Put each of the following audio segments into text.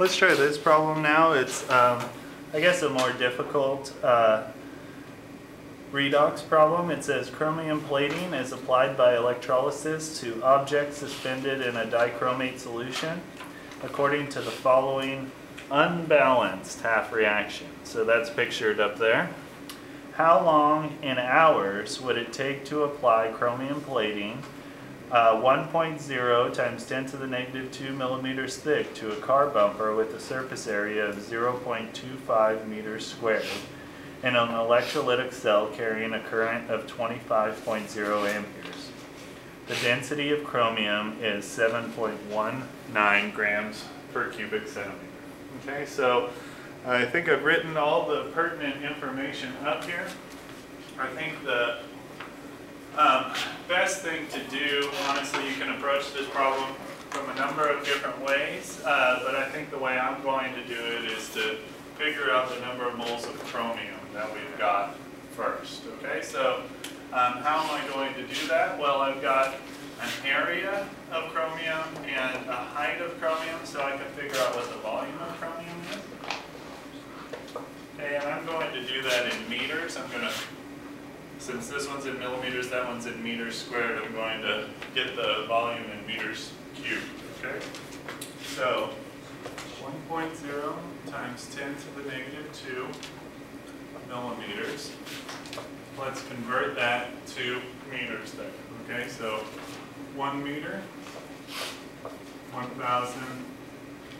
let's try this problem now. It's, um, I guess, a more difficult uh, redox problem. It says chromium plating is applied by electrolysis to objects suspended in a dichromate solution according to the following unbalanced half reaction. So that's pictured up there. How long in hours would it take to apply chromium plating uh, 1.0 times 10 to the negative 2 millimeters thick to a car bumper with a surface area of 0.25 meters squared and an electrolytic cell carrying a current of 25.0 amperes. The density of chromium is 7.19 grams per cubic centimeter. Okay, so I think I've written all the pertinent information up here. I think the um, best thing to do, honestly, you can approach this problem from a number of different ways, uh, but I think the way I'm going to do it is to figure out the number of moles of chromium that we've got first. Okay, so um, how am I going to do that? Well, I've got an area of chromium and a height of chromium, so I can figure out what the volume of chromium is. Okay, and I'm going to do that in meters. I'm going to since this one's in millimeters, that one's in meters squared, I'm going to get the volume in meters cubed, okay? So 1.0 times 10 to the negative 2 millimeters. Let's convert that to meters then, okay? So 1 meter, 1,000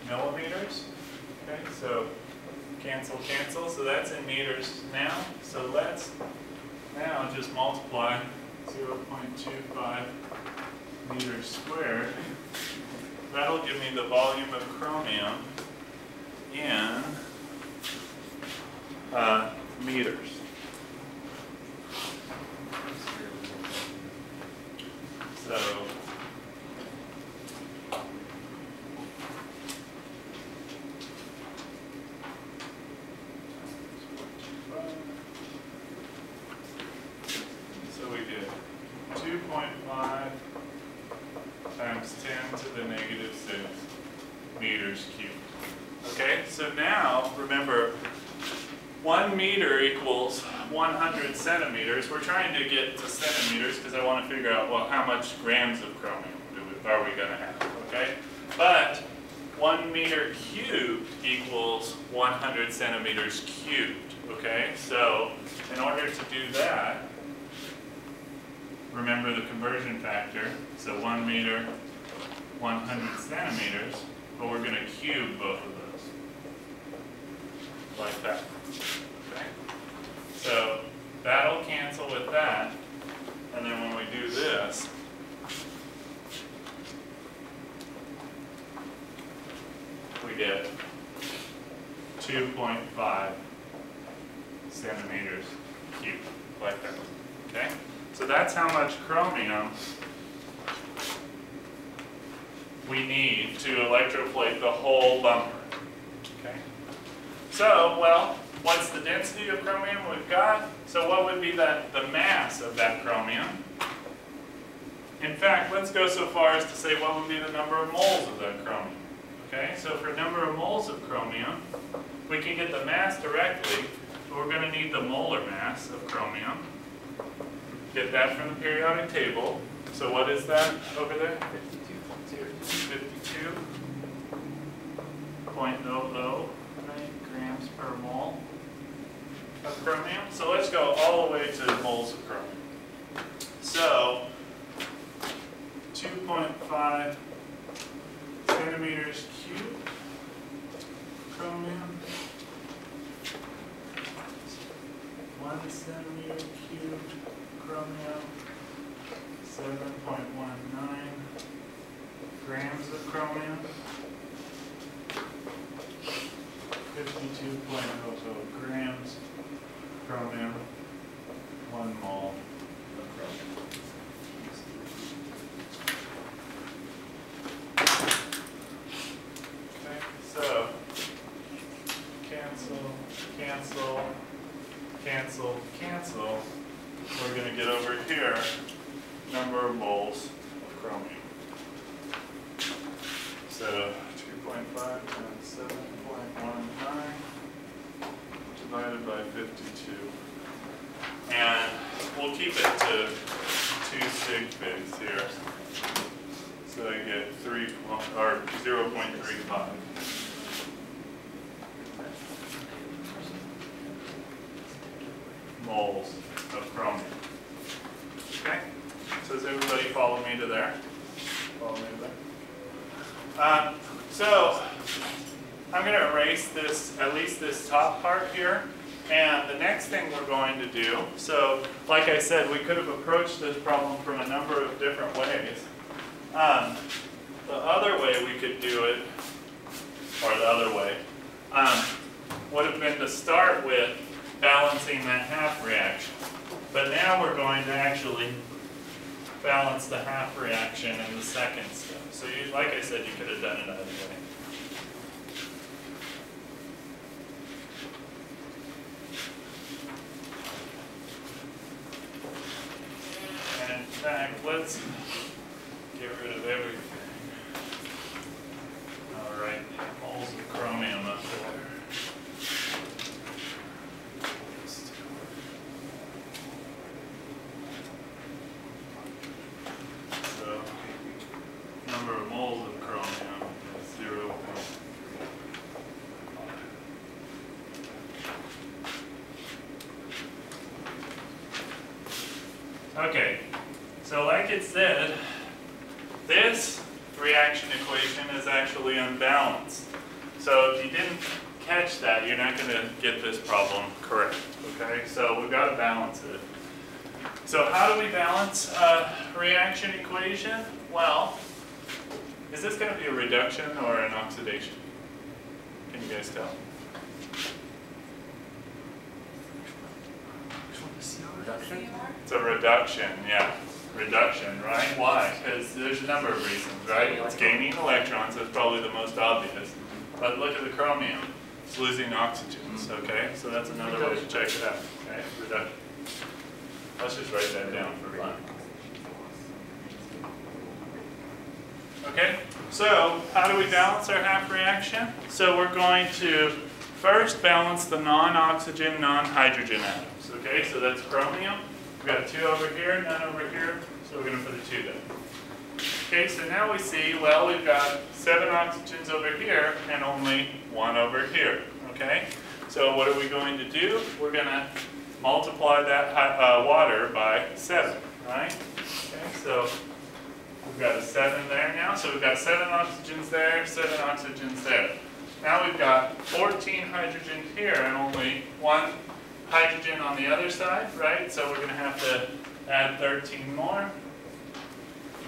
millimeters, okay? So cancel, cancel, so that's in meters now. So let's now just multiply 0.25 meters squared. That'll give me the volume of chromium in uh, meters. So So we did 2.5 times 10 to the negative 6 meters cubed. Okay, so now remember, one meter equals 100 centimeters. We're trying to get to centimeters because I want to figure out, well, how much grams of chromium we, are we going to have, okay? But one meter cubed equals 100 centimeters cubed, okay? So in order to do that, remember the conversion factor, so one meter, 100 centimeters, but we're going to cube both of those, like that. That'll cancel with that, and then when we do this, we get 2.5 centimeters cubed, like that. Okay? So that's how much chromium we need to electroplate the whole bumper. Okay? So, well, what's the density of chromium we've got? So what would be that the mass of that chromium? In fact, let's go so far as to say what would be the number of moles of that chromium. Okay, so for number of moles of chromium, we can get the mass directly, but we're going to need the molar mass of chromium. Get that from the periodic table. So what is that over there? 52.00 grams per mole of chromium. So let's go all the way to moles of chromium. So 2.5 centimeters cubed chromium. One centimeter cubed chromium. 7.19 grams of chromium. 52.00 grams chromium. One mole of chromium. Okay, so cancel, cancel, cancel, cancel. We're going to get over here number of moles of chromium. So 2.5 times 7 to two sig figs here. So I get three, or zero point three five. Moles of chromium. Okay, so does everybody follow me to there? Follow me to there? Uh, so, I'm gonna erase this, at least this top part here. And the next thing we're going to do, so like I said, we could have approached this problem from a number of different ways. Um, the other way we could do it, or the other way, um, would have been to start with balancing that half reaction. But now we're going to actually balance the half reaction in the second step. So you, like I said, you could have done it either way. And in fact, let's get rid of everything. All right, moles of chromium up there. So, number of moles of chromium is zero point Okay, so like it said, this reaction equation is actually unbalanced. So if you didn't catch that, you're not gonna get this problem correct, okay? So we've gotta balance it. So how do we balance a reaction equation? Well, is this gonna be a reduction or an oxidation? Can you guys tell? It's a reduction, yeah, reduction, right? Why? Because there's a number of reasons, right? It's gaining electrons, that's probably the most obvious. But look at the chromium, it's losing oxygens, okay? So that's another way to check it out, okay? Reduction. Let's just write that down for fun. Okay, so how do we balance our half reaction? So we're going to first balance the non-oxygen, non-hydrogen atoms, okay? So that's chromium. We've got two over here, none over here, so we're gonna put a two there. Okay, so now we see, well, we've got seven oxygens over here and only one over here, okay? So what are we going to do? We're gonna multiply that uh, water by seven, right? Okay, so we've got a seven there now, so we've got seven oxygens there, seven oxygens there. Now we've got fourteen hydrogen here and only one hydrogen on the other side, right? So we're gonna have to add thirteen more,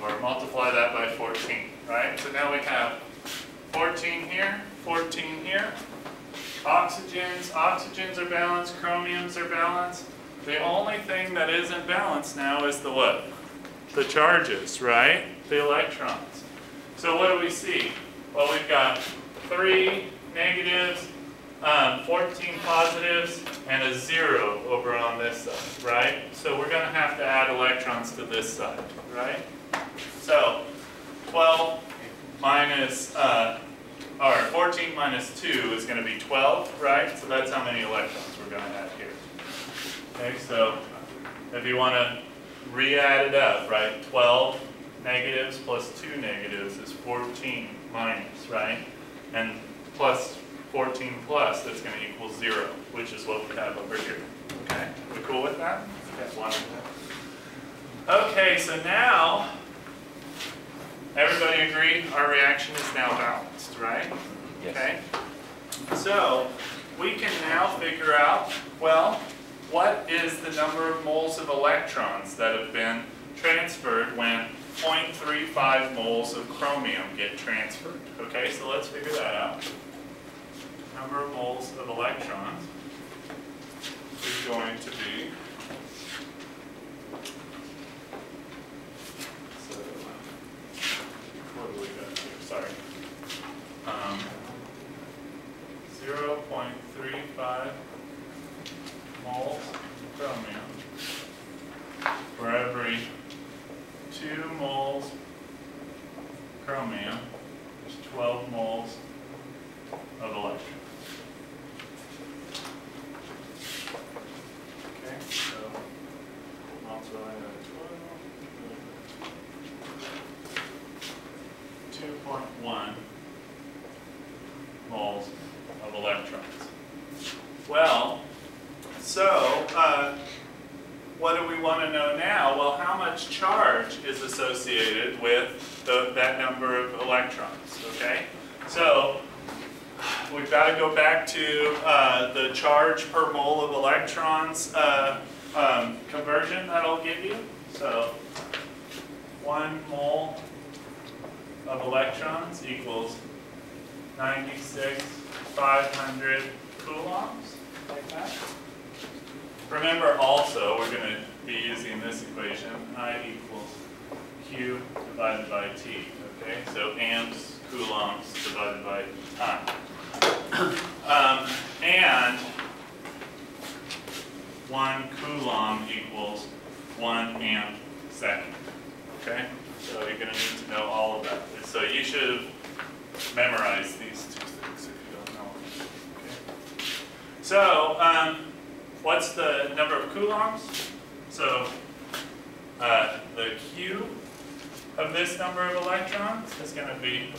or multiply that by fourteen, right? So now we have fourteen here, fourteen here. Oxygens, oxygens are balanced, chromiums are balanced. The only thing that isn't balanced now is the what? The charges, right? The electrons. So what do we see? Well, we've got three negatives, um, 14 positives, and a zero over on this side, right? So we're gonna have to add electrons to this side, right? So 12 minus, uh, or 14 minus 2 is going to be 12, right? So that's how many electrons we're going to add here. Okay, so if you want to re-add it up, right? 12 negatives plus 2 negatives is 14 minus, right? And plus 14 plus, that's going to equal 0, which is what we have over here. Okay, we cool with that? Okay, wonderful. Okay, so now Everybody agree our reaction is now balanced, right? Yes. Okay? So, we can now figure out, well, what is the number of moles of electrons that have been transferred when 0.35 moles of chromium get transferred? Okay, so let's figure that out number of moles of electrons is going to be so what do here? Sorry. Um, 0.35 moles chromium for every 2 moles chromium. is 12 uh, what do we want to know now? Well, how much charge is associated with the, that number of electrons, okay? So, we've got to go back to uh, the charge per mole of electrons uh, um, conversion that I'll give you. So, one mole of electrons equals 96, 500 coulombs, like that. Remember also, we're going to be using this equation, I equals Q divided by T, okay? So amps, coulombs divided by time. Um, and one coulomb equals one amp second, okay? So you're gonna need to know all of that. So you should have memorized these two things if you don't know them. Okay. So, um, what's the number of coulombs? So, uh, the Q of this number of electrons is gonna be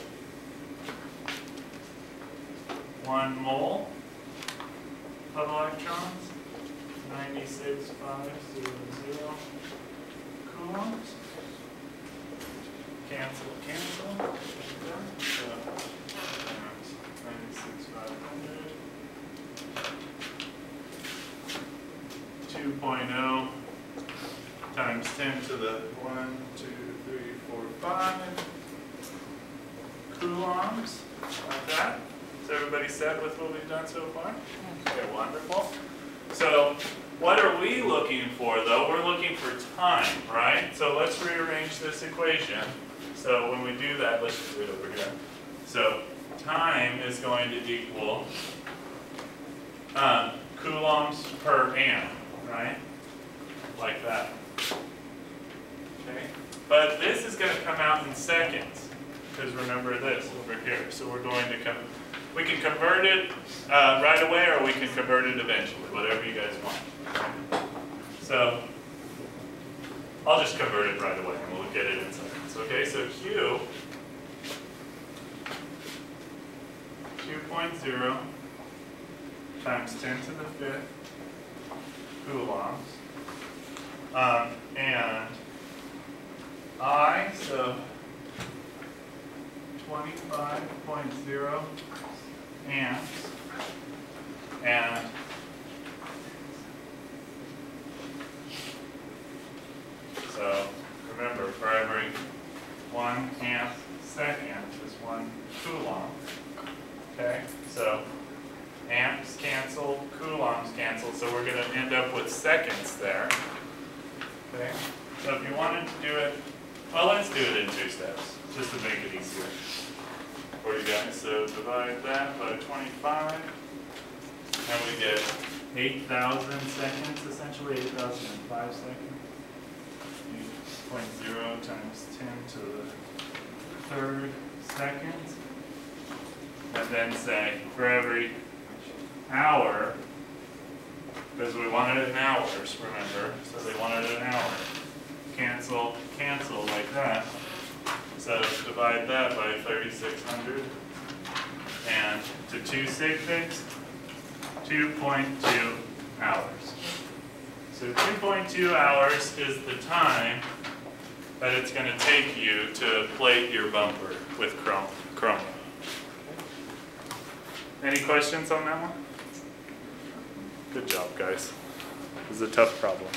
one mole of electrons, ninety-six five zero zero coulombs. Cancel, cancel. So, ninety-six five hundred. Two oh times ten to the 1, 2, 3, 4, 5 coulombs, like that. Is everybody set with what we've done so far? Okay, wonderful. So what are we looking for though? We're looking for time, right? So let's rearrange this equation. So when we do that, let's do it over here. So time is going to equal um, coulombs per amp, right? Like that. Okay? But this is going to come out in seconds, because remember this over here. So we're going to come, we can convert it uh, right away, or we can convert it eventually, whatever you guys want. So I'll just convert it right away, and we'll get it in seconds. Okay, so Q, 2.0 times 10 to the fifth coulombs. Um, and I, so 25.0 amps. And so remember, for every one amp second is one coulomb. Okay, so amps cancel, coulombs cancel, so we're going to end up with seconds there. Okay, so if you wanted to do it, well, let's do it in two steps, just to make it easier guys. So divide that by 25, and we get 8,000 seconds, essentially 8,005 seconds. 8.0 times 10 to the third seconds. And then say, for every hour, because we wanted it in hours, remember, so they wanted it in hour. Cancel, cancel like that. So divide that by 3600. And to two sig figs, 2.2 hours. So 2.2 hours is the time that it's going to take you to plate your bumper with chrome. chrome. Any questions on that one? Good job, guys. This is a tough problem.